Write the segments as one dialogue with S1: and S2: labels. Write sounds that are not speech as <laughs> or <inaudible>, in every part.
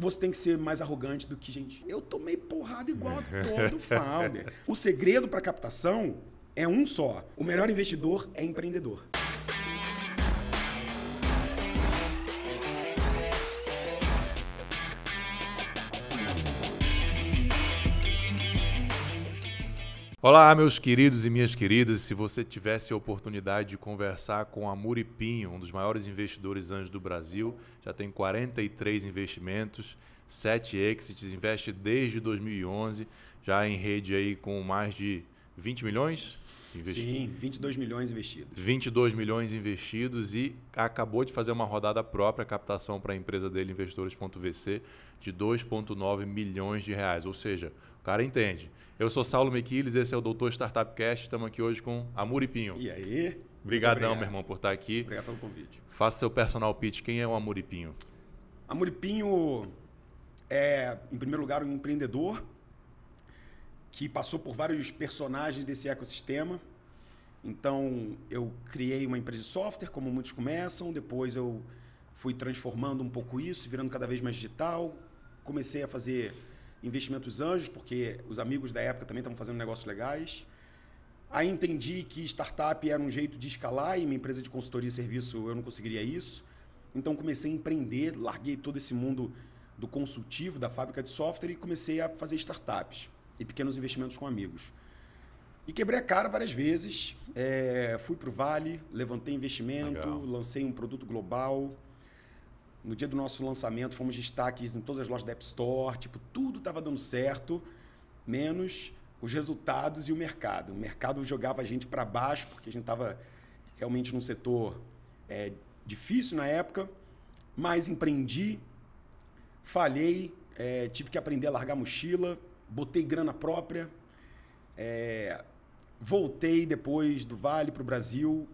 S1: você tem que ser mais arrogante do que, gente, eu tomei porrada igual a todo <laughs> founder. O segredo para captação é um só. O melhor investidor é empreendedor.
S2: Olá, meus queridos e minhas queridas. Se você tivesse a oportunidade de conversar com a Muripinho, um dos maiores investidores anjos do Brasil, já tem 43 investimentos, 7 exits, investe desde 2011, já em rede aí com mais de 20 milhões?
S1: Investi... Sim, 22 milhões investidos.
S2: 22 milhões investidos e acabou de fazer uma rodada própria, captação para a empresa dele, investidores.vc, de 2,9 milhões de reais. Ou seja, o cara entende. Eu sou Saulo Mequiles, esse é o Doutor Startup Cast. Estamos aqui hoje com a Muripinho.
S1: E aí?
S2: Obrigadão, meu irmão, por estar aqui.
S1: Obrigado pelo convite.
S2: Faça seu personal pitch. Quem é o Amuripinho?
S1: Amuripinho é, em primeiro lugar, um empreendedor que passou por vários personagens desse ecossistema. Então, eu criei uma empresa de software, como muitos começam. Depois, eu fui transformando um pouco isso, virando cada vez mais digital. Comecei a fazer investimentos anjos, porque os amigos da época também estavam fazendo negócios legais. Aí entendi que startup era um jeito de escalar e minha empresa de consultoria e serviço eu não conseguiria isso. Então comecei a empreender, larguei todo esse mundo do consultivo, da fábrica de software e comecei a fazer startups e pequenos investimentos com amigos. E quebrei a cara várias vezes. É, fui para o Vale, levantei investimento, Legal. lancei um produto global, no dia do nosso lançamento, fomos destaques em todas as lojas da App Store. Tipo, tudo estava dando certo, menos os resultados e o mercado. O mercado jogava a gente para baixo, porque a gente estava realmente num setor é, difícil na época. Mas empreendi, falhei, é, tive que aprender a largar a mochila, botei grana própria. É, voltei depois do Vale para o Brasil,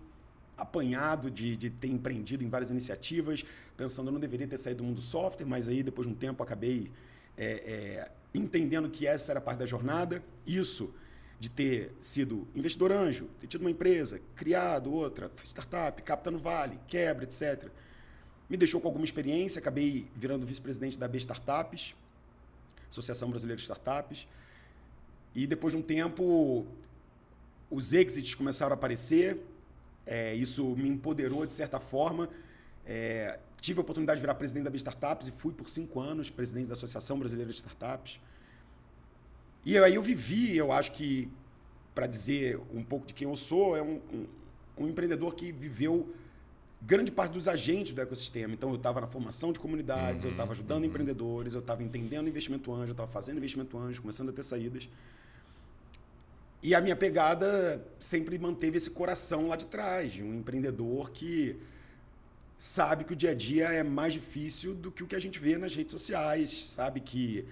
S1: apanhado de, de ter empreendido em várias iniciativas, pensando eu não deveria ter saído do mundo do software, mas aí depois de um tempo acabei é, é, entendendo que essa era parte da jornada. Isso de ter sido investidor anjo, ter tido uma empresa, criado outra, startup, capta no vale, quebra, etc. Me deixou com alguma experiência, acabei virando vice-presidente da B Startups, Associação Brasileira de Startups. E depois de um tempo, os exits começaram a aparecer, é, isso me empoderou de certa forma. É, tive a oportunidade de virar presidente da B Startups e fui por cinco anos presidente da Associação Brasileira de Startups. E aí eu vivi, eu acho que, para dizer um pouco de quem eu sou, é um, um, um empreendedor que viveu grande parte dos agentes do ecossistema. Então, eu estava na formação de comunidades, uhum, eu estava ajudando uhum. empreendedores, eu estava entendendo investimento anjo, eu estava fazendo investimento anjo, começando a ter saídas. E a minha pegada sempre manteve esse coração lá de trás, de um empreendedor que sabe que o dia a dia é mais difícil do que o que a gente vê nas redes sociais, sabe que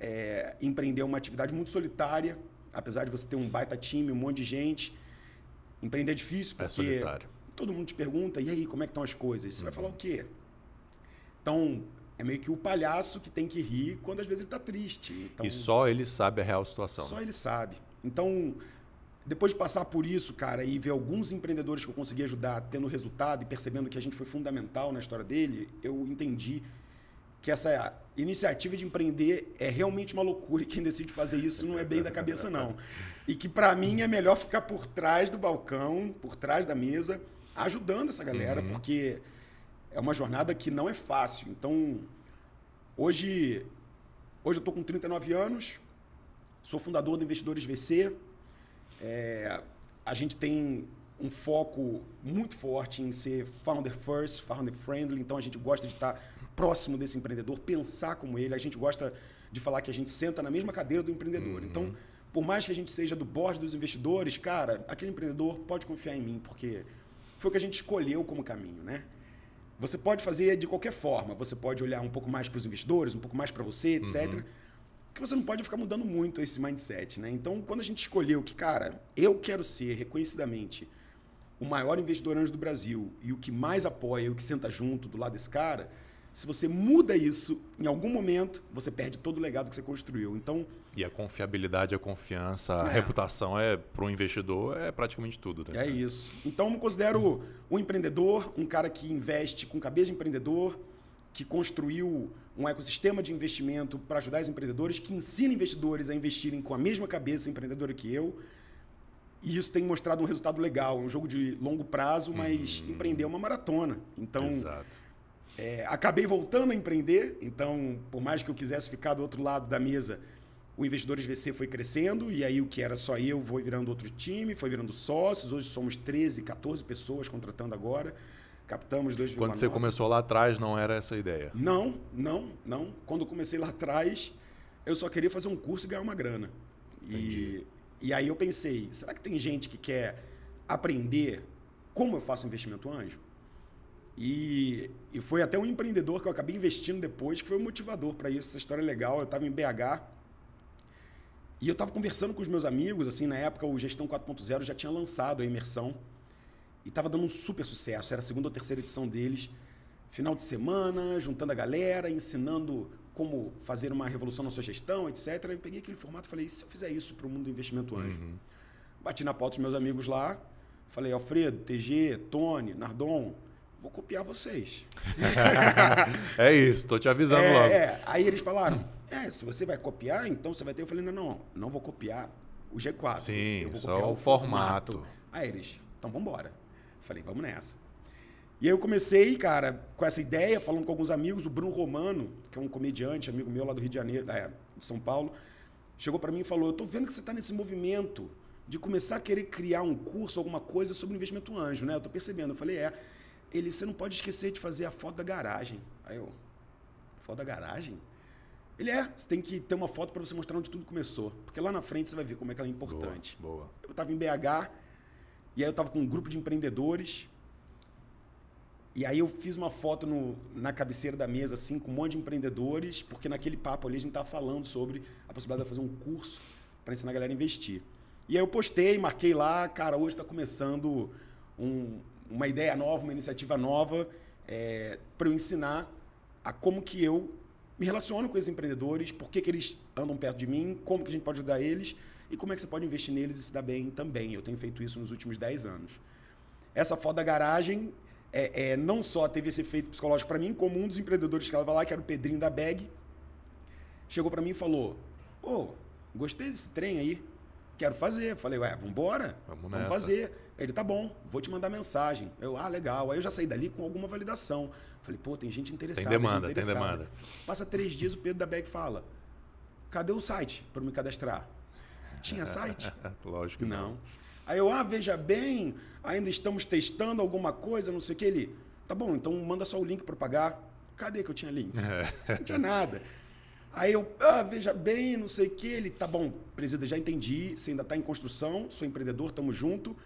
S1: é, empreender é uma atividade muito solitária, apesar de você ter um baita time, um monte de gente. Empreender é difícil é porque é todo mundo te pergunta, e aí, como é que estão as coisas? Você uhum. vai falar o quê? Então, é meio que o palhaço que tem que rir quando às vezes ele está triste. Então,
S2: e só ele sabe a real situação.
S1: Só né? ele sabe. Então, depois de passar por isso, cara, e ver alguns empreendedores que eu consegui ajudar tendo resultado e percebendo que a gente foi fundamental na história dele, eu entendi que essa iniciativa de empreender é realmente uma loucura e quem decide fazer isso não é bem da cabeça não. E que para mim é melhor ficar por trás do balcão, por trás da mesa, ajudando essa galera, uhum. porque é uma jornada que não é fácil. Então, hoje hoje eu tô com 39 anos, Sou fundador do Investidores VC. É, a gente tem um foco muito forte em ser founder first, founder friendly. Então a gente gosta de estar próximo desse empreendedor, pensar como ele. A gente gosta de falar que a gente senta na mesma cadeira do empreendedor. Uhum. Então, por mais que a gente seja do board dos investidores, cara, aquele empreendedor pode confiar em mim, porque foi o que a gente escolheu como caminho, né? Você pode fazer de qualquer forma. Você pode olhar um pouco mais para os investidores, um pouco mais para você, etc. Uhum que você não pode ficar mudando muito esse mindset, né? Então, quando a gente escolheu que, cara, eu quero ser reconhecidamente o maior investidor anjo do Brasil e o que mais apoia e o que senta junto do lado desse cara, se você muda isso, em algum momento, você perde todo o legado que você construiu. Então,
S2: e a confiabilidade, a confiança, a é. reputação é para o investidor é praticamente tudo.
S1: Né? É isso. Então, eu me considero um empreendedor, um cara que investe com cabeça de empreendedor, que construiu um ecossistema de investimento para ajudar os empreendedores, que ensina investidores a investirem com a mesma cabeça empreendedora que eu. E isso tem mostrado um resultado legal. É um jogo de longo prazo, mas hum. empreender é uma maratona. Então, é, acabei voltando a empreender. Então, por mais que eu quisesse ficar do outro lado da mesa, o Investidores VC foi crescendo. E aí o que era só eu foi virando outro time, foi virando sócios. Hoje somos 13, 14 pessoas contratando agora. Captamos 2,9.
S2: Quando você começou lá atrás, não era essa a ideia?
S1: Não, não, não. Quando eu comecei lá atrás, eu só queria fazer um curso e ganhar uma grana. E, e aí eu pensei, será que tem gente que quer aprender como eu faço investimento anjo? E, e foi até um empreendedor que eu acabei investindo depois, que foi o um motivador para isso. Essa história é legal. Eu estava em BH e eu estava conversando com os meus amigos, assim, na época o Gestão 4.0 já tinha lançado a imersão. E estava dando um super sucesso. Era a segunda ou terceira edição deles. Final de semana, juntando a galera, ensinando como fazer uma revolução na sua gestão, etc. Eu peguei aquele formato e falei, e se eu fizer isso para o mundo do investimento anjo? Uhum. Bati na pauta dos meus amigos lá. Falei, Alfredo, TG, Tony, Nardon, vou copiar vocês. <laughs>
S2: é isso, tô te avisando
S1: é,
S2: logo.
S1: É. Aí eles falaram, é, se você vai copiar, então você vai ter. Eu falei, não, não, não vou copiar o G4.
S2: Sim,
S1: eu vou
S2: só o, o formato. formato.
S1: Aí eles, então vamos embora. Falei, vamos nessa. E aí eu comecei, cara, com essa ideia, falando com alguns amigos, o Bruno Romano, que é um comediante, amigo meu lá do Rio de Janeiro, é, de São Paulo, chegou para mim e falou: "Eu tô vendo que você está nesse movimento de começar a querer criar um curso, alguma coisa sobre investimento anjo, né? Eu tô percebendo". Eu falei: "É". Ele, você não pode esquecer de fazer a foto da garagem. Aí eu, foto da garagem? Ele é, você tem que ter uma foto para você mostrar onde tudo começou. Porque lá na frente você vai ver como é que ela é importante.
S2: Boa. boa.
S1: Eu estava em BH, e aí eu estava com um grupo de empreendedores. E aí eu fiz uma foto no, na cabeceira da mesa, assim, com um monte de empreendedores, porque naquele papo ali a gente estava falando sobre a possibilidade de fazer um curso para ensinar a galera a investir. E aí eu postei, marquei lá, cara, hoje está começando um, uma ideia nova, uma iniciativa nova é, para eu ensinar a como que eu me relaciono com esses empreendedores, por que, que eles andam perto de mim, como que a gente pode ajudar eles e como é que você pode investir neles e se dar bem também. Eu tenho feito isso nos últimos 10 anos. Essa foto da garagem é, é não só teve esse efeito psicológico para mim, como um dos empreendedores que estava lá, que era o Pedrinho da Bag, chegou para mim e falou: Ô, oh, gostei desse trem aí, quero fazer. Falei: Ué, vambora? Vamos, vamos fazer. Ele, tá bom, vou te mandar mensagem. Eu, ah, legal. Aí eu já saí dali com alguma validação. Falei, pô, tem gente interessada.
S2: Tem demanda, tem demanda.
S1: Passa três dias, o Pedro da Bag fala: cadê o site para me cadastrar? Tinha site? <laughs>
S2: Lógico que não. não.
S1: Aí eu, ah, veja bem, ainda estamos testando alguma coisa, não sei o que. Ele, tá bom, então manda só o link para pagar. Cadê que eu tinha link? <laughs> Não tinha nada. Aí eu, ah, veja bem, não sei o que. Ele, tá bom, presida, já entendi, você ainda está em construção, sou empreendedor, estamos junto.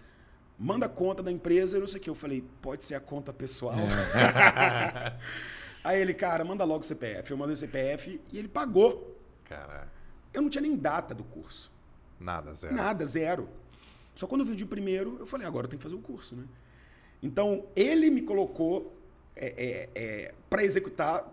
S1: Manda a conta da empresa, não sei o que. Eu falei, pode ser a conta pessoal. É. <laughs> Aí ele, cara, manda logo o CPF. Eu mandei o CPF e ele pagou.
S2: Caraca.
S1: Eu não tinha nem data do curso.
S2: Nada, zero.
S1: Nada, zero. Só quando eu vi de primeiro, eu falei, agora eu tenho que fazer o curso, né? Então, ele me colocou é, é, é, para executar.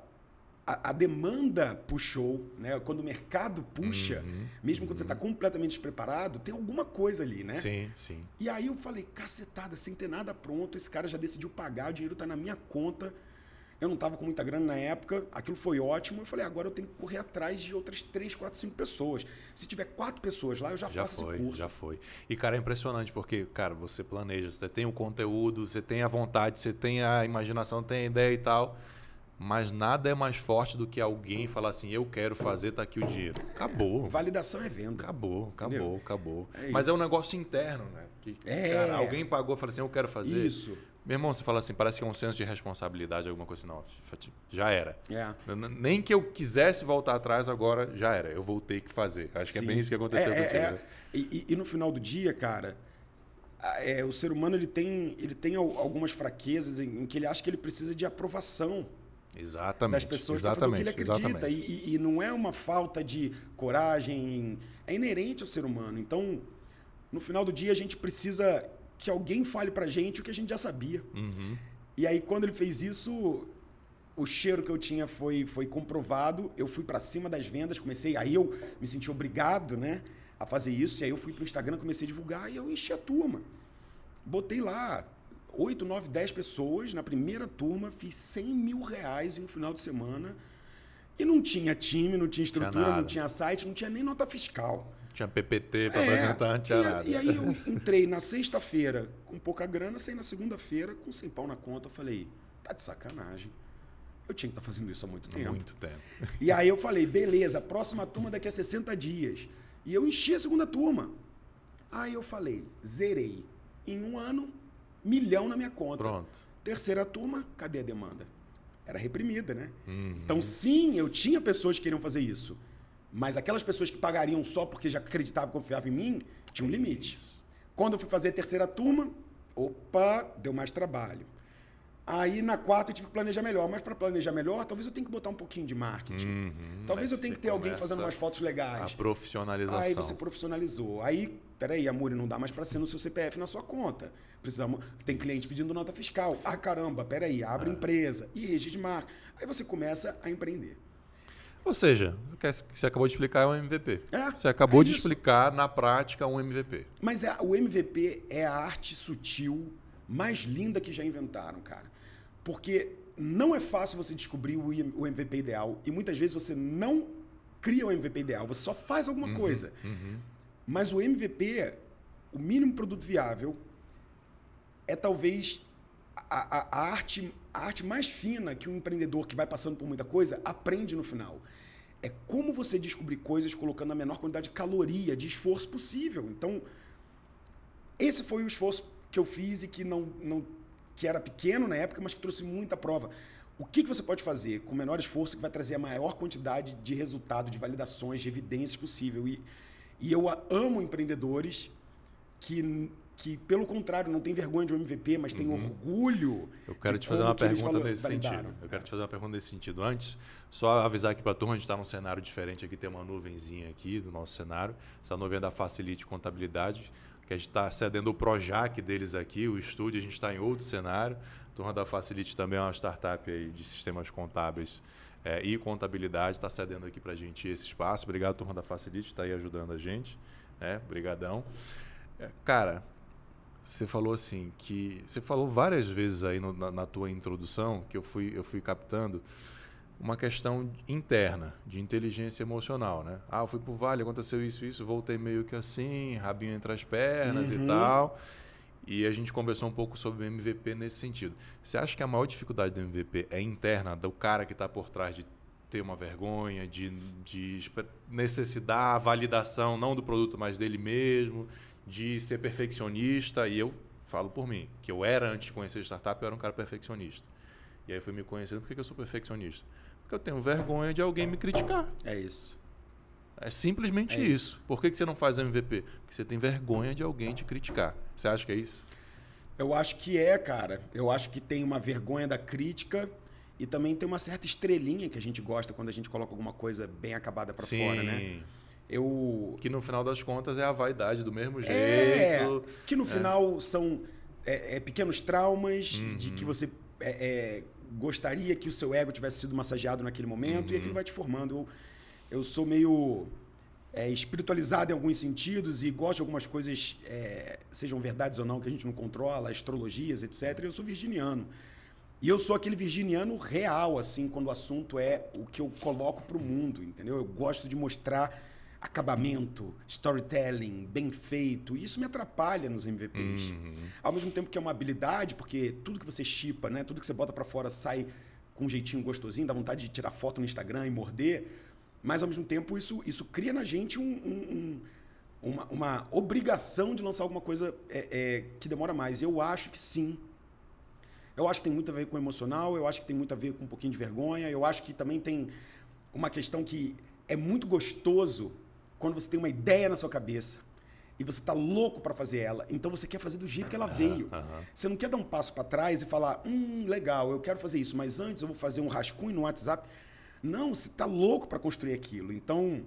S1: A, a, demanda puxou, né? Quando o mercado puxa, uhum, mesmo uhum. quando você está completamente despreparado, tem alguma coisa ali, né?
S2: Sim, sim.
S1: E aí eu falei, cacetada, sem ter nada pronto, esse cara já decidiu pagar, o dinheiro está na minha conta eu não estava com muita grana na época, aquilo foi ótimo. Eu falei, agora eu tenho que correr atrás de outras três, quatro, cinco pessoas. Se tiver quatro pessoas lá, eu já, já faço
S2: foi,
S1: esse curso.
S2: Já foi. E, cara, é impressionante, porque, cara, você planeja, você tem o conteúdo, você tem a vontade, você tem a imaginação, tem a ideia e tal. Mas nada é mais forte do que alguém falar assim, eu quero fazer, tá aqui o dinheiro. Acabou.
S1: Validação é venda.
S2: Acabou, acabou, Entendeu? acabou. É Mas é um negócio interno, né? Que, é. Cara, alguém pagou e falou assim, eu quero fazer.
S1: Isso.
S2: Meu irmão, você fala assim, parece que é um senso de responsabilidade, alguma coisa assim. Não, já era.
S1: É.
S2: Nem que eu quisesse voltar atrás, agora já era. Eu vou ter que fazer. Acho que Sim. é bem isso que aconteceu é,
S1: é, é. E, e, no final do dia, cara, é, o ser humano ele tem, ele tem algumas fraquezas em, em, que ele acha que ele precisa de aprovação.
S2: Exatamente.
S1: Das pessoas fazer o que ele acredita. E, e, não é uma falta de coragem. É inerente ao ser humano. Então, no final do dia, a gente precisa que alguém fale pra gente o que a gente já sabia.
S2: Uhum.
S1: E aí, quando ele fez isso, o cheiro que eu tinha foi, foi comprovado. Eu fui para cima das vendas, comecei. Aí eu me senti obrigado né, a fazer isso. E aí eu fui pro Instagram, comecei a divulgar e eu enchi a turma. Botei lá 8, 9, 10 pessoas na primeira turma, fiz 100 mil reais em um final de semana. E não tinha time, não tinha estrutura,
S2: nada.
S1: não tinha site, não tinha nem nota fiscal.
S2: Tinha PPT para
S1: É,
S2: apresentar, não tinha
S1: e,
S2: nada.
S1: e aí eu <laughs> entrei na sexta-feira com pouca grana, saí na segunda-feira com 100 pau na conta. Eu falei, tá de sacanagem. Eu tinha que estar fazendo isso há muito tempo.
S2: Muito tempo.
S1: E aí eu falei, beleza, próxima turma daqui a 60 dias. E eu enchi a segunda turma. Aí eu falei, zerei. Em um ano, milhão na minha conta.
S2: Pronto.
S1: Terceira turma, cadê a demanda? Era reprimida, né?
S2: Uhum.
S1: Então, sim, eu tinha pessoas que queriam fazer isso. Mas aquelas pessoas que pagariam só porque já acreditavam e confiavam em mim, tinha um limite.
S2: Isso.
S1: Quando eu fui fazer a terceira turma, opa, deu mais trabalho. Aí na quarta eu tive que planejar melhor. Mas para planejar melhor, talvez eu tenha que botar um pouquinho de marketing.
S2: Uhum.
S1: Talvez eu tenha que ter alguém fazendo umas fotos
S2: A
S1: legais.
S2: profissionalização.
S1: Aí você profissionalizou. Aí, peraí, Amor, não dá mais para ser no seu CPF na sua conta. Precisamos. Tem cliente pedindo nota fiscal. Ah, caramba, peraí, abre empresa e registro de marca. Aí você começa a empreender.
S2: Ou seja, você acabou de explicar um MVP.
S1: É,
S2: Você acabou
S1: é
S2: de explicar na prática um MVP.
S1: Mas é- o MVP é a arte sutil mais linda que já inventaram, cara. Porque não é fácil você descobrir o o MVP ideal. E muitas vezes você não cria o MVP ideal, você só faz alguma coisa. Mas o MVP, o mínimo produto viável, é talvez a, a- a arte, a arte mais fina que um empreendedor que vai passando por muita coisa aprende no final. É como você descobrir coisas colocando a menor quantidade de caloria, de esforço possível. Então, esse foi o esforço que eu fiz e que não, não que era pequeno na época, mas que trouxe muita prova. O que, que você pode fazer com o menor esforço que vai trazer a maior quantidade de resultado, de validações, de evidências possível? E, e eu amo empreendedores que, que, pelo contrário, não tem vergonha de um MVP, mas tem orgulho.
S2: Uhum. Eu quero
S1: de
S2: te fazer uma pergunta nesse
S1: validaram.
S2: sentido. Eu quero te fazer uma pergunta nesse sentido. Antes, só avisar aqui para a turma, a gente está num cenário diferente aqui, tem uma nuvenzinha aqui do nosso cenário. Essa nuvem é da Facilite Contabilidade, que a gente está cedendo o Projac deles aqui, o estúdio, a gente está em outro cenário. A turma da Facilite também é uma startup aí de sistemas contábeis eh, e contabilidade, está cedendo aqui para a gente esse espaço. Obrigado, turma da Facilite, está aí ajudando a gente. Né? Obrigadão. É, cara, você falou assim que você falou várias vezes aí no- na, na tua introdução que eu fui eu fui captando uma questão interna de inteligência emocional, né? Ah, eu fui pro vale, aconteceu isso, isso, voltei meio que assim, rabinho entre as pernas e
S1: Uhum.
S2: tal. E a gente conversou um pouco sobre o MVP nesse sentido. Você acha que a maior dificuldade do MVP é interna do cara que está por trás de ter uma vergonha, de, de necessitar a validação não do produto, mas dele mesmo, de ser perfeccionista? E eu falo por mim, que eu era antes de conhecer startup, eu era um cara perfeccionista. E aí fui me conhecendo, por que eu sou perfeccionista? Porque eu tenho vergonha de alguém me criticar.
S1: É isso.
S2: É simplesmente
S1: É
S2: isso. Por que, que você não faz MVP? Porque você tem vergonha de alguém te criticar. Você acha que é isso?
S1: Eu acho que é, cara. Eu acho que tem uma vergonha da crítica e também tem uma certa estrelinha que a gente gosta quando a gente coloca alguma coisa bem acabada pra fora, né? Eu
S2: Que no final das contas é a vaidade do mesmo jeito.
S1: é que no final são é, é, pequenos traumas
S2: Uhum.
S1: de que você é, é, gostaria que o seu ego tivesse sido massageado naquele momento e
S2: Uhum.
S1: aquilo vai te formando. Eu, eu sou meio é, espiritualizado em alguns sentidos e gosto de algumas coisas, é, sejam verdades ou não, que a gente não controla, astrologias, etc. Eu sou virginiano. E eu sou aquele virginiano real, assim, quando o assunto é o que eu coloco pro mundo, entendeu? Eu gosto de mostrar acabamento, storytelling, bem feito. E isso me atrapalha nos MVPs. Ao mesmo tempo que é uma habilidade, porque tudo que você chipa, né? Tudo que você bota para fora sai com um jeitinho gostosinho, dá vontade de tirar foto no Instagram e morder. Mas ao mesmo tempo isso, isso cria na gente um, um- um- uma, uma obrigação de lançar alguma coisa é, é, que demora mais. Eu acho que sim. Eu acho que tem muito a ver com o emocional, eu acho que tem muito a ver com um pouquinho de vergonha, eu acho que também tem uma questão que é muito gostoso quando você tem uma ideia na sua cabeça e você tá louco para fazer ela, então você quer fazer do jeito que ela veio.
S2: aham.
S1: Você não quer dar um passo para trás e falar, hum, legal, eu quero fazer isso, mas antes eu vou fazer um rascunho no WhatsApp. Não, você tá louco para construir aquilo. Então,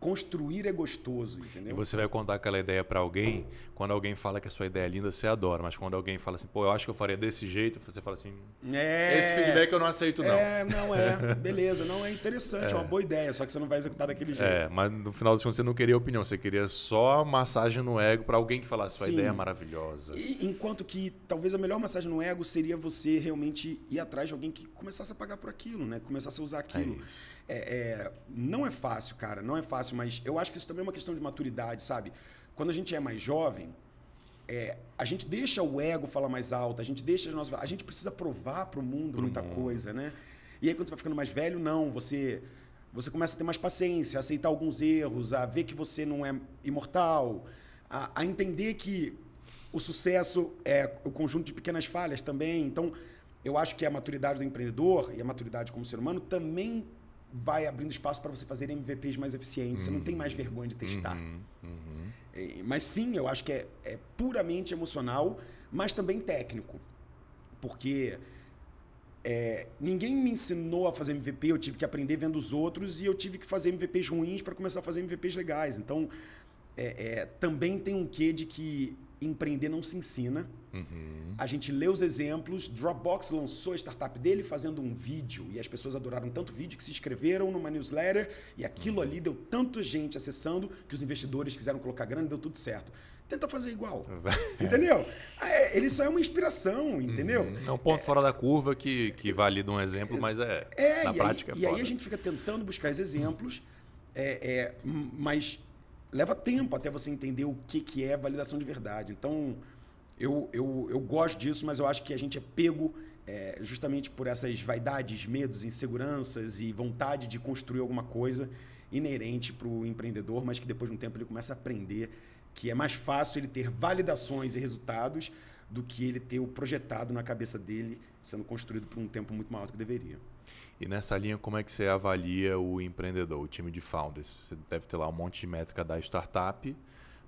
S1: construir é gostoso, entendeu?
S2: E você vai contar aquela ideia para alguém, quando alguém fala que a sua ideia é linda, você adora. Mas quando alguém fala assim, pô, eu acho que eu faria desse jeito, você fala assim,
S1: é...
S2: esse feedback eu não aceito, não.
S1: É, não é. Beleza, não é interessante, <laughs> é. uma boa ideia, só que você não vai executar daquele jeito.
S2: É, mas no final das contas você não queria opinião, você queria só massagem no ego para alguém que falasse, sua Sim. ideia é maravilhosa.
S1: E, enquanto que talvez a melhor massagem no ego seria você realmente ir atrás de alguém que começasse a pagar por aquilo, né? Começasse a usar aquilo. É, é não é fácil, cara, não é fácil, mas eu acho que isso também é uma questão de maturidade, sabe? Quando a gente é mais jovem, é, a gente deixa o ego falar mais alto, a gente deixa as nossas. A gente precisa provar para o mundo pro muita mundo. coisa, né? E aí, quando você vai ficando mais velho, não. Você, você começa a ter mais paciência, a aceitar alguns erros, a ver que você não é imortal, a, a entender que o sucesso é o conjunto de pequenas falhas também. Então, eu acho que a maturidade do empreendedor e a maturidade como ser humano também vai abrindo espaço para você fazer MVPs mais eficientes. Uhum. Você não tem mais vergonha de testar. Uhum. Uhum. É, mas sim, eu acho que é, é, puramente emocional, mas também técnico. Porque é, ninguém me ensinou a fazer MVP, eu tive que aprender vendo os outros e eu tive que fazer MVPs ruins para começar a fazer MVPs legais. Então, é, é, também tem um quê de que empreender não se ensina. Uhum. A gente lê os exemplos. Dropbox lançou a startup dele fazendo um vídeo e as pessoas adoraram tanto o vídeo que se inscreveram numa newsletter e aquilo ali deu tanta gente acessando que os investidores quiseram colocar grana e deu tudo certo. Tenta fazer igual. <laughs> entendeu? É, ele só é uma inspiração, entendeu? Uhum.
S2: É um ponto é, fora da curva que, que valida um exemplo, mas é,
S1: é na prática aí, é E aí a gente fica tentando buscar os exemplos, é, é, mas leva tempo até você entender o que, que é validação de verdade. Então, eu, eu, eu gosto disso, mas eu acho que a gente é pego é, justamente por essas vaidades, medos, inseguranças e vontade de construir alguma coisa inerente para o empreendedor, mas que depois de um tempo ele começa a aprender que é mais fácil ele ter validações e resultados do que ele ter o projetado na cabeça dele sendo construído por um tempo muito maior do que deveria.
S2: E nessa linha, como é que você avalia o empreendedor, o time de founders? Você deve ter lá um monte de métrica da startup,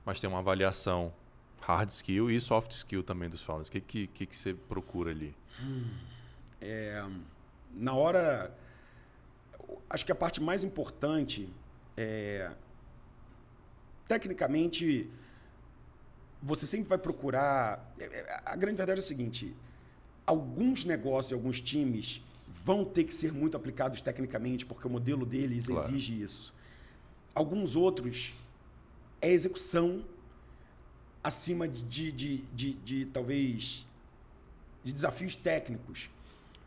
S2: mas tem uma avaliação hard skill e soft skill também dos founders. O que, que, que, que você procura ali? Hum,
S1: é, na hora. Acho que a parte mais importante é. Tecnicamente, você sempre vai procurar. É, é, a grande verdade é o seguinte: alguns negócios, alguns times vão ter que ser muito aplicados tecnicamente, porque o modelo deles claro. exige isso. Alguns outros é execução acima de, de, de, de, de talvez de desafios técnicos.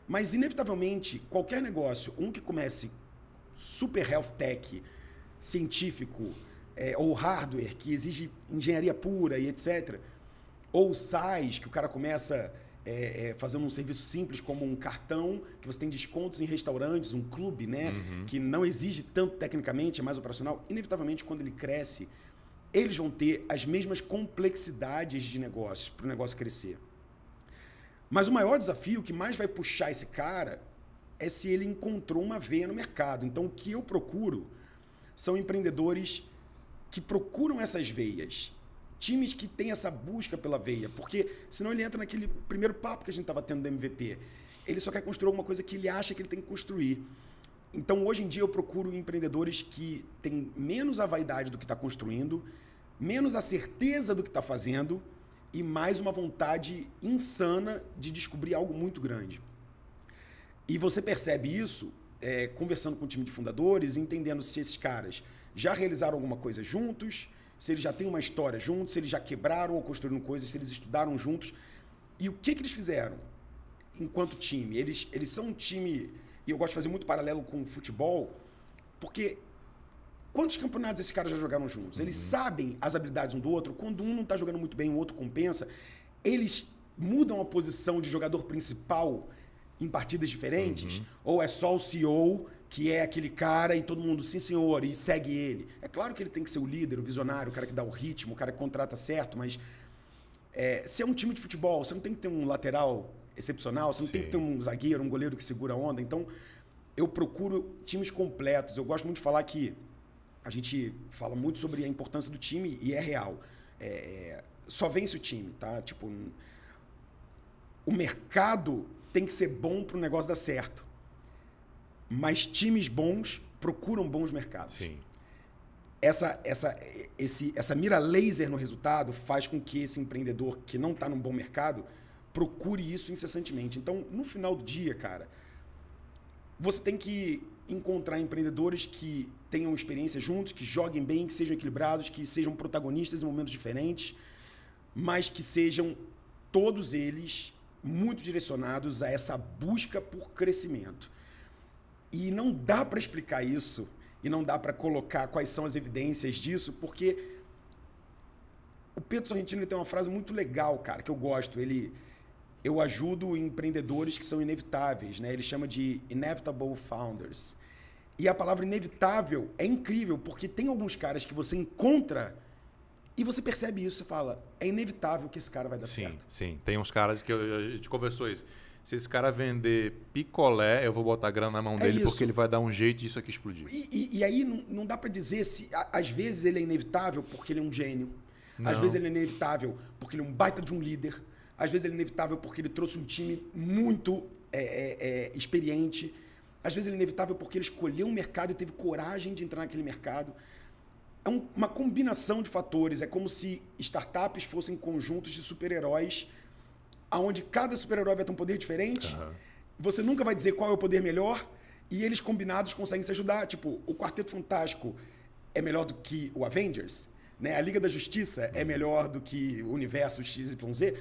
S1: Mas, inevitavelmente, qualquer negócio, um que comece super health tech, científico, é, ou hardware, que exige engenharia pura e etc., ou SaaS, que o cara começa é, é, fazendo um serviço simples como um cartão, que você tem descontos em restaurantes, um clube, né? Uhum. Que não exige tanto tecnicamente, é mais operacional. Inevitavelmente, quando ele cresce, eles vão ter as mesmas complexidades de negócios para o negócio crescer. Mas o maior desafio que mais vai puxar esse cara é se ele encontrou uma veia no mercado. Então, o que eu procuro são empreendedores que procuram essas veias times que têm essa busca pela veia, porque senão ele entra naquele primeiro papo que a gente estava tendo do MVP. Ele só quer construir alguma coisa que ele acha que ele tem que construir. Então, hoje em dia, eu procuro empreendedores que têm menos a vaidade do que está construindo, menos a certeza do que está fazendo e mais uma vontade insana de descobrir algo muito grande. E você percebe isso é, conversando com o time de fundadores, entendendo se esses caras já realizaram alguma coisa juntos, se eles já têm uma história juntos, se eles já quebraram ou construíram coisas, se eles estudaram juntos. E o que, que eles fizeram enquanto time? Eles, eles são um time, e eu gosto de fazer muito paralelo com o futebol, porque quantos campeonatos esses caras já jogaram juntos? Eles uhum. sabem as habilidades um do outro. Quando um não está jogando muito bem, o outro compensa. Eles mudam a posição de jogador principal em partidas diferentes? Uhum. Ou é só o CEO que é aquele cara e todo mundo, sim senhor, e segue ele. É claro que ele tem que ser o líder, o visionário, o cara que dá o ritmo, o cara que contrata certo, mas é, se é um time de futebol, você não tem que ter um lateral excepcional, você não sim. tem que ter um zagueiro, um goleiro que segura a onda. Então, eu procuro times completos. Eu gosto muito de falar que a gente fala muito sobre a importância do time e é real. É, só vence o time, tá? Tipo, o mercado tem que ser bom para o negócio dar certo. Mas times bons procuram bons mercados.
S2: Sim.
S1: essa, essa, esse, essa mira laser no resultado faz com que esse empreendedor que não está num bom mercado procure isso incessantemente. Então, no final do dia, cara, você tem que encontrar empreendedores que tenham experiência juntos, que joguem bem, que sejam equilibrados, que sejam protagonistas em momentos diferentes, mas que sejam todos eles muito direcionados a essa busca por crescimento. E não dá para explicar isso e não dá para colocar quais são as evidências disso, porque o Pedro Sorrentino tem uma frase muito legal, cara, que eu gosto. Ele eu ajudo empreendedores que são inevitáveis, né? Ele chama de inevitable founders. E a palavra inevitável é incrível, porque tem alguns caras que você encontra e você percebe isso, você fala, é inevitável que esse cara vai dar
S2: sim,
S1: certo.
S2: Sim, tem uns caras que eu, a gente conversou isso. Se esse cara vender picolé, eu vou botar grana na mão
S1: É
S2: dele
S1: isso.
S2: porque ele vai dar um jeito disso aqui explodir.
S1: E, e- e aí não, não dá pra dizer se a- às vezes ele é inevitável porque ele é um gênio, às
S2: Não.
S1: vezes ele é inevitável porque ele é um baita de um líder, às vezes ele é inevitável porque ele trouxe um time muito é, é, é, experiente, às vezes ele é inevitável porque ele escolheu um mercado e teve coragem de entrar naquele mercado. É um- uma combinação de fatores. É como se startups fossem conjuntos de super-heróis, onde cada super-herói vai ter um poder diferente. Você nunca vai dizer qual é o poder melhor, e eles combinados conseguem se ajudar. Tipo, o Quarteto Fantástico é melhor do que o Avengers, né? A Liga da Justiça é melhor do que o universo XYZ.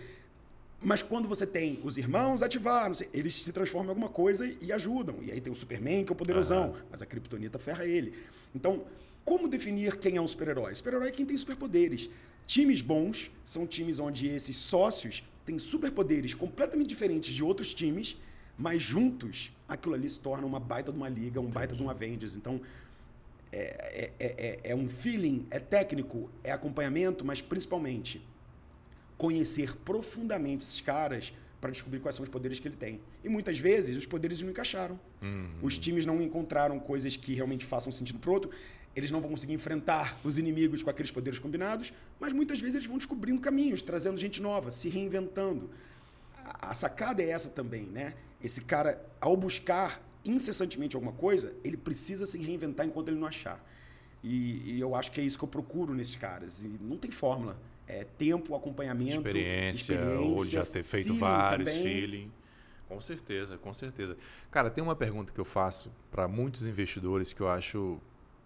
S1: Mas quando você tem os irmãos ativar, sei, eles se transformam em alguma coisa e ajudam. E aí tem o Superman, que é o poderosão, mas a Kryptonita ferra ele. Então, como definir quem é um super-herói? Super-herói é quem tem superpoderes. Times bons são times onde esses sócios têm superpoderes completamente diferentes de outros times, mas juntos aquilo ali se torna uma baita de uma liga, um baita de um Avengers. Então, é, é, é, é um feeling, é técnico, é acompanhamento, mas principalmente conhecer profundamente esses caras para descobrir quais são os poderes que ele tem. E muitas vezes os poderes não encaixaram. Os times não encontraram coisas que realmente façam sentido pro outro. Eles não vão conseguir enfrentar os inimigos com aqueles poderes combinados, mas muitas vezes eles vão descobrindo caminhos, trazendo gente nova, se reinventando. A- A sacada é essa também, né? Esse cara, ao buscar incessantemente alguma coisa, ele precisa se reinventar enquanto ele não achar. E, e eu acho que é isso que eu procuro nesses caras. E não tem fórmula. É tempo, acompanhamento,
S2: experiência,
S1: experiência
S2: ou já ter feito vários
S1: também.
S2: feeling. Com certeza, com certeza. Cara, tem uma pergunta que eu faço para muitos investidores que eu acho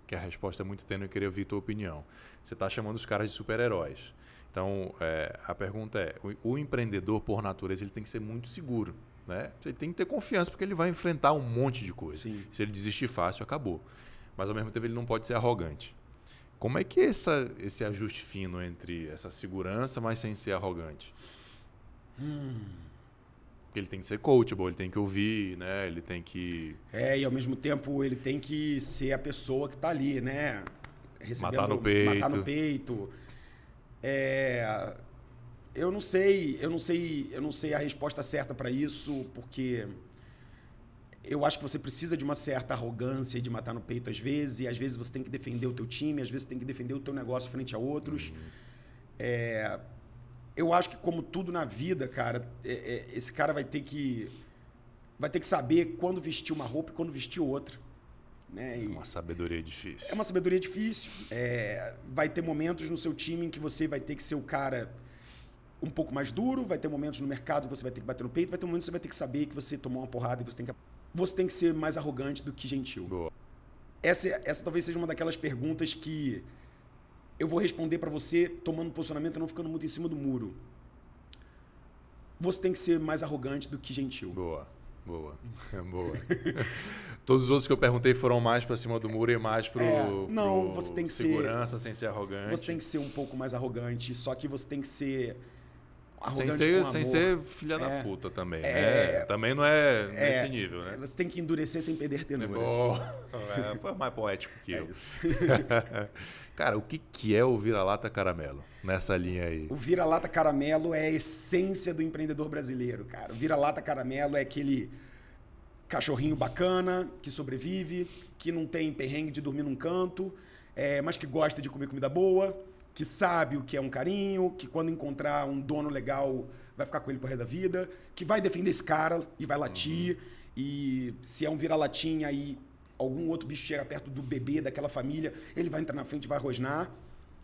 S2: que a resposta é muito tênue e queria ouvir tua opinião. Você está chamando os caras de super-heróis. Então, é, a pergunta é: o, o empreendedor, por natureza, ele tem que ser muito seguro. Né? Ele tem que ter confiança porque ele vai enfrentar um monte de coisa.
S1: Sim.
S2: Se ele desistir fácil, acabou. Mas ao mesmo tempo ele não pode ser arrogante. Como é que é essa, esse ajuste fino entre essa segurança, mas sem ser arrogante? Porque ele tem que ser coachable, ele tem que ouvir, né? Ele tem que
S1: É, e ao mesmo tempo ele tem que ser a pessoa que está ali, né? Recebendo,
S2: Matar no peito.
S1: Matar no peito. É, eu não sei, eu não sei, eu não sei a resposta certa para isso, porque eu acho que você precisa de uma certa arrogância de matar no peito às vezes, e às vezes você tem que defender o teu time, às vezes tem que defender o teu negócio frente a outros. É, eu acho que como tudo na vida, cara, é- é, esse cara vai ter que vai ter que saber quando vestir uma roupa e quando vestir outra. Né?
S2: é uma sabedoria difícil.
S1: é uma sabedoria difícil. É, vai ter momentos no seu time em que você vai ter que ser o cara um pouco mais duro, vai ter momentos no mercado que você vai ter que bater no peito, vai ter momentos que você vai ter que saber que você tomou uma porrada e você tem que você tem que ser mais arrogante do que gentil.
S2: Boa.
S1: Essa, essa talvez seja uma daquelas perguntas que eu vou responder para você tomando posicionamento e não ficando muito em cima do muro. Você tem que ser mais arrogante do que gentil.
S2: Boa, boa, <laughs> boa. Todos os outros que eu perguntei foram mais para cima do muro e mais pro,
S1: É, não,
S2: pro
S1: você tem que ser-
S2: segurança, sem ser arrogante.
S1: Você tem que ser um pouco mais arrogante, só que você tem que ser
S2: sem ser, sem ser filha da
S1: É.
S2: puta também,
S1: É.
S2: né? Também não é,
S1: É,
S2: nesse nível, né?
S1: Você tem que endurecer sem perder.
S2: Boa. É, foi mais poético que
S1: É
S2: eu. <laughs> Cara, o que, que é o vira-lata caramelo? Nessa linha aí.
S1: O vira-lata caramelo é a essência do empreendedor brasileiro, cara. O vira-lata caramelo é aquele cachorrinho bacana, que sobrevive, que não tem perrengue de dormir num canto, é, mas que gosta de comer comida boa, que sabe o que é um carinho, que quando encontrar um dono legal vai ficar com ele pro resto da vida, que vai defender esse cara e vai latir. E se é um vira-latinha aí algum outro bicho chega perto do bebê daquela família, ele vai entrar na frente e vai rosnar.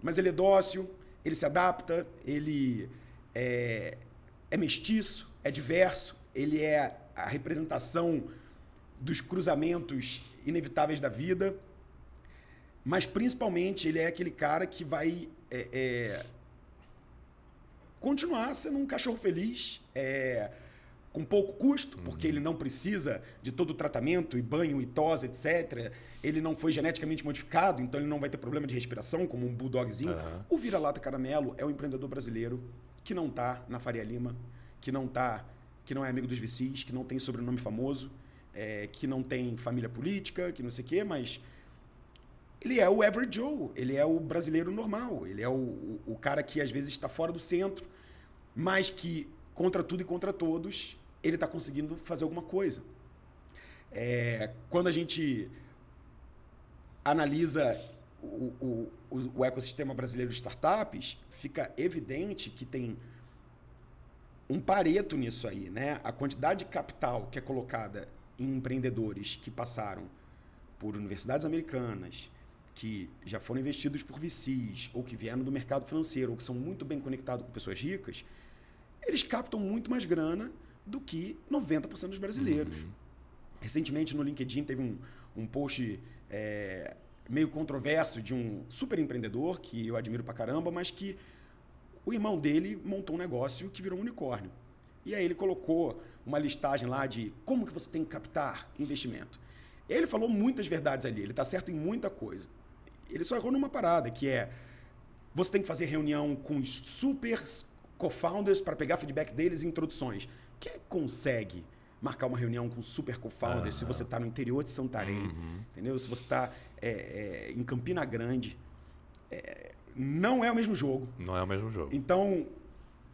S1: Mas ele é dócil, ele se adapta, ele é, é mestiço, é diverso, ele é a representação dos cruzamentos inevitáveis da vida. Mas principalmente ele é aquele cara que vai é, é, continuar sendo um cachorro feliz, é, com pouco custo, uhum. porque ele não precisa de todo o tratamento e banho e tosa, etc. Ele não foi geneticamente modificado, então ele não vai ter problema de respiração, como um bulldogzinho. Uhum. O vira-lata caramelo é um empreendedor brasileiro que não está na Faria Lima, que não tá, que não é amigo dos vicis, que não tem sobrenome famoso, é, que não tem família política, que não sei o quê, mas ele é o average Joe, ele é o brasileiro normal, ele é o, o, o cara que às vezes está fora do centro, mas que contra tudo e contra todos ele está conseguindo fazer alguma coisa. É, quando a gente analisa o, o, o, ecossistema brasileiro de startups, fica evidente que tem um pareto nisso aí. Né? A quantidade de capital que é colocada em empreendedores que passaram por universidades americanas, que já foram investidos por VCs, ou que vieram do mercado financeiro, ou que são muito bem conectados com pessoas ricas, eles captam muito mais grana do que 90% dos brasileiros. Uhum. Recentemente no LinkedIn teve um, um post é, meio controverso de um super empreendedor que eu admiro pra caramba, mas que o irmão dele montou um negócio que virou um unicórnio. E aí ele colocou uma listagem lá de como que você tem que captar investimento. Ele falou muitas verdades ali, ele está certo em muita coisa. Ele só errou numa parada, que é você tem que fazer reunião com os super co-founders para pegar feedback deles e introduções. Quem consegue marcar uma reunião com super co-founders uhum. se você está no interior de Santarém, uhum. entendeu? Se você está é, é, em Campina Grande, é, não é o mesmo jogo.
S2: Não é o mesmo jogo.
S1: Então,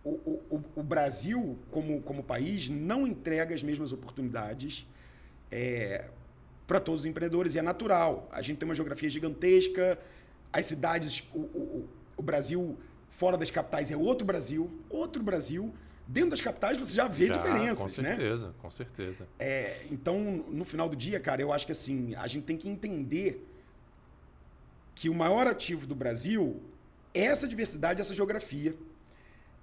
S1: o, o, o Brasil, como, como país, não entrega as mesmas oportunidades é, para todos os empreendedores. E é natural. A gente tem uma geografia gigantesca, as cidades, o, o, o Brasil fora das capitais é outro Brasil, outro Brasil dentro das capitais você já vê já, diferenças,
S2: com né? certeza, né? Com certeza,
S1: é, então, no final do dia, cara, eu acho que assim, a gente tem que entender que o maior ativo do Brasil é essa diversidade, essa geografia.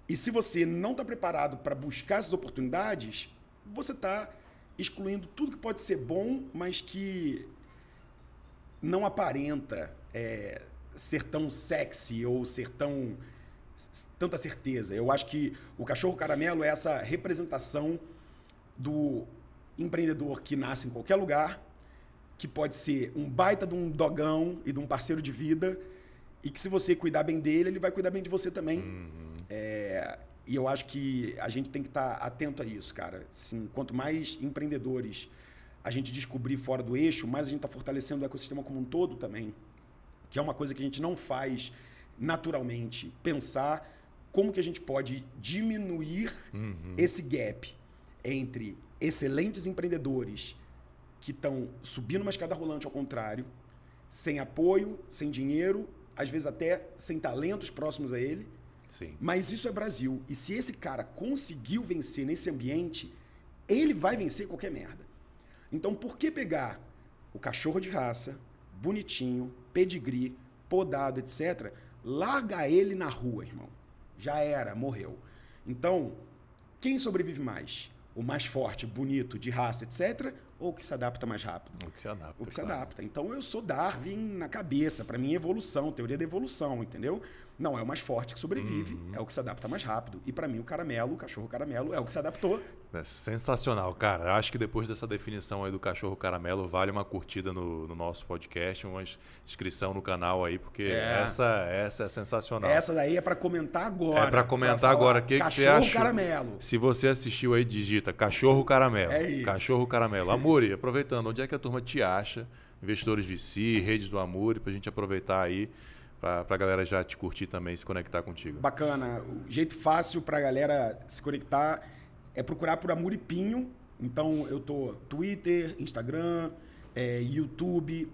S1: E se você não está preparado para buscar essas oportunidades, você está excluindo tudo que pode ser bom, mas que não aparenta é, ser tão sexy ou ser tão tanta certeza. Eu acho que o cachorro caramelo é essa representação do empreendedor que nasce em qualquer lugar, que pode ser um baita de um dogão e de um parceiro de vida, e que se você cuidar bem dele, ele vai cuidar bem de você também. Uhum. É, e eu acho que a gente tem que estar atento a isso, cara. Quanto mais empreendedores a gente descobrir fora do eixo, mais a gente está fortalecendo o ecossistema como um todo também. Que é uma coisa que a gente não faz naturalmente pensar como que a gente pode diminuir uhum. esse gap entre excelentes empreendedores que estão subindo uma escada rolante ao contrário, sem apoio, sem dinheiro, às vezes até sem talentos próximos a ele.
S2: Sim.
S1: Mas isso é Brasil. E se esse cara conseguiu vencer nesse ambiente, ele vai vencer qualquer merda. Então, por que pegar o cachorro de raça, bonitinho, pedigree, podado, etc., larga ele na rua, irmão. Já era, morreu. Então, quem sobrevive mais? O mais forte, bonito, de raça, etc., ou o que se adapta mais rápido?
S2: O que se adapta.
S1: O que claro. se adapta. Então eu sou Darwin na cabeça. Para mim, evolução, teoria da evolução, entendeu? Não é o mais forte que sobrevive, uhum. é o que se adapta mais rápido. E para mim, o caramelo, o cachorro caramelo, é o que se adaptou.
S2: É sensacional, cara. Acho que depois dessa definição aí do cachorro caramelo, vale uma curtida no, no nosso podcast, uma inscrição no canal aí, porque é. essa, essa é sensacional.
S1: Essa daí é para comentar agora.
S2: É para comentar agora. O que, que você acha?
S1: Cachorro caramelo.
S2: Se você assistiu aí, digita cachorro caramelo. É isso. Cachorro caramelo. Amuri, aproveitando, onde é que a turma te acha? Investidores VC, redes do Amuri, para a gente aproveitar aí para a galera já te curtir também, se conectar contigo.
S1: Bacana. O jeito fácil para a galera se conectar é procurar por Amuripinho. Então eu tô Twitter, Instagram, é, YouTube,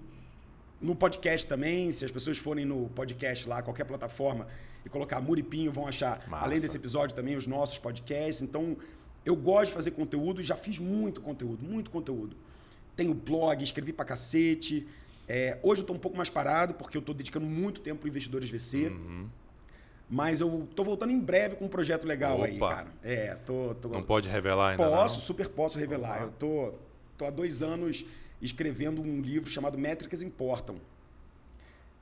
S1: no podcast também. Se as pessoas forem no podcast lá, qualquer plataforma, e colocar Amuripinho, vão achar, Massa. além desse episódio, também os nossos podcasts. Então eu gosto de fazer conteúdo, já fiz muito conteúdo, muito conteúdo. tenho blog, escrevi pra cacete. É, hoje eu tô um pouco mais parado, porque eu tô dedicando muito tempo para investidores VC. Uhum. Mas eu tô voltando em breve com um projeto legal Opa. aí, cara. É, tô, tô...
S2: Não pode revelar ainda
S1: Posso,
S2: não?
S1: super posso revelar. Opa. Eu tô, tô há dois anos escrevendo um livro chamado Métricas Importam.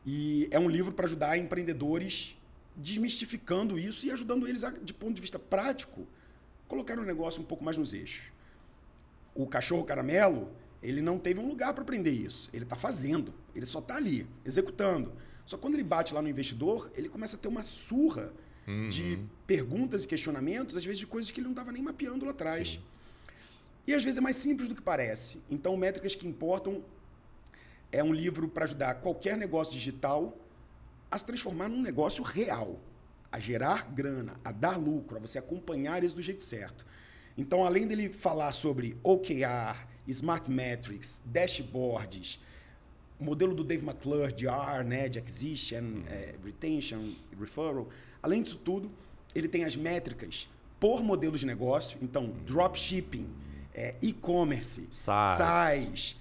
S1: E é um livro para ajudar empreendedores desmistificando isso e ajudando eles, a, de ponto de vista prático, colocar o negócio um pouco mais nos eixos. O cachorro caramelo, ele não teve um lugar para aprender isso. Ele está fazendo. Ele só está ali, executando. Só quando ele bate lá no investidor, ele começa a ter uma surra uhum. de perguntas e questionamentos, às vezes de coisas que ele não estava nem mapeando lá atrás. Sim. E às vezes é mais simples do que parece. Então, Métricas que Importam é um livro para ajudar qualquer negócio digital a se transformar num negócio real, a gerar grana, a dar lucro, a você acompanhar isso do jeito certo. Então, além dele falar sobre OKR, Smart Metrics, dashboards, o modelo do Dave McClure de R, né, de Acquisition, é, Retention, Referral. Além disso tudo, ele tem as métricas por modelo de negócio. Então, dropshipping, é, e-commerce, SaaS,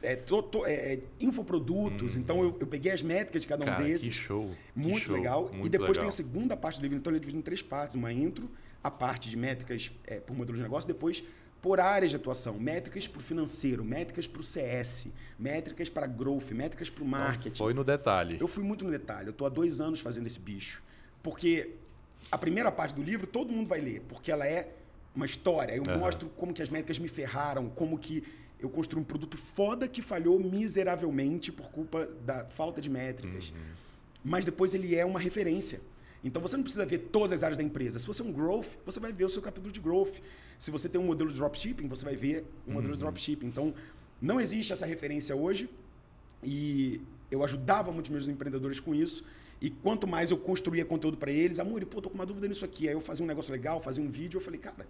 S1: é, to, to, é, é, infoprodutos. Hum. Então, eu, eu, peguei as métricas de cada um
S2: Cara,
S1: desses.
S2: Que show.
S1: Muito
S2: que show,
S1: legal.
S2: Muito
S1: e depois
S2: legal.
S1: tem a segunda parte do livro. Então, ele é dividido em três partes. Uma intro, a parte de métricas é, por modelo de negócio. Depois, por áreas de atuação, métricas para o financeiro, métricas para o CS, métricas para growth, métricas para o marketing. Então,
S2: foi no detalhe.
S1: Eu fui muito no detalhe. Eu estou há dois anos fazendo esse bicho. Porque a primeira parte do livro todo mundo vai ler, porque ela é uma história. Eu uhum. mostro como que as métricas me ferraram, como que eu construí um produto foda que falhou miseravelmente por culpa da falta de métricas. Uhum. Mas depois ele é uma referência. Então você não precisa ver todas as áreas da empresa. Se você é um growth, você vai ver o seu capítulo de growth. Se você tem um modelo de dropshipping, você vai ver o modelo uhum. de dropshipping. Então não existe essa referência hoje e eu ajudava muitos meus empreendedores com isso. E quanto mais eu construía conteúdo para eles, amor, pô, tô com uma dúvida nisso aqui. Aí eu fazia um negócio legal, fazia um vídeo, eu falei, cara,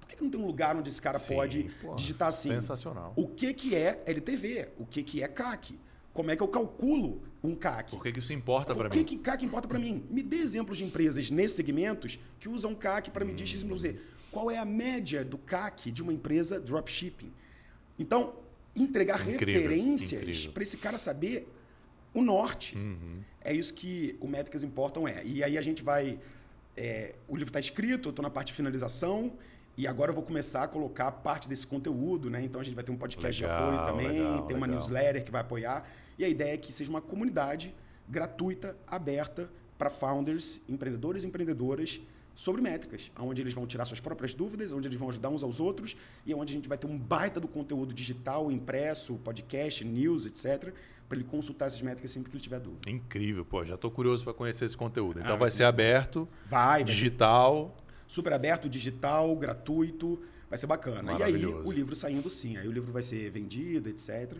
S1: por que, que não tem um lugar onde esse cara Sim, pode pô, digitar assim?
S2: Sensacional.
S1: O que, que é LTV? O que, que é CAC? Como é que eu calculo um CAC?
S2: Por que, que isso importa para mim?
S1: Por que, que CAC importa para mim? Me dê exemplos de empresas nesses segmentos que usam CAC para medir X, Y, Z. Qual é a média do CAC de uma empresa dropshipping? Então, entregar incrível, referências para esse cara saber o norte. Uhum. É isso que o Métricas Importam é. E aí a gente vai... É, o livro está escrito, eu estou na parte de finalização e agora eu vou começar a colocar parte desse conteúdo, né? Então a gente vai ter um podcast legal, de apoio também, legal, tem uma legal. newsletter que vai apoiar. E a ideia é que seja uma comunidade gratuita, aberta para founders, empreendedores e empreendedoras sobre métricas, onde eles vão tirar suas próprias dúvidas, onde eles vão ajudar uns aos outros e onde a gente vai ter um baita do conteúdo digital, impresso, podcast, news, etc, para ele consultar essas métricas sempre que ele tiver dúvida.
S2: Incrível, pô, já estou curioso para conhecer esse conteúdo. Então ah, vai sim. ser aberto,
S1: vai,
S2: digital,
S1: super aberto, digital, gratuito, vai ser bacana. E aí o livro saindo sim, aí o livro vai ser vendido, etc.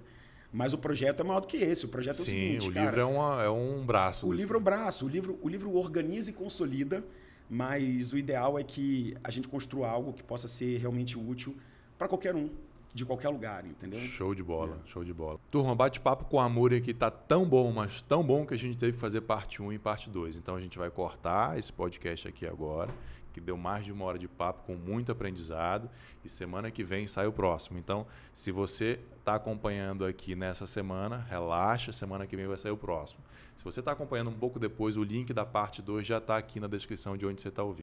S1: Mas o projeto é maior do que esse. O projeto
S2: Sim,
S1: é o seguinte,
S2: o
S1: cara,
S2: livro é, uma, é um braço.
S1: O livro é um braço. O livro, o livro organiza e consolida, mas o ideal é que a gente construa algo que possa ser realmente útil para qualquer um, de qualquer lugar, entendeu?
S2: Show de bola, é. show de bola. Turma, bate-papo com a Muri aqui tá tão bom, mas tão bom que a gente teve que fazer parte 1 e parte 2. Então a gente vai cortar esse podcast aqui agora que deu mais de uma hora de papo com muito aprendizado e semana que vem sai o próximo. Então, se você está acompanhando aqui nessa semana, relaxa, semana que vem vai sair o próximo. Se você está acompanhando um pouco depois, o link da parte 2 já está aqui na descrição de onde você está ouvindo.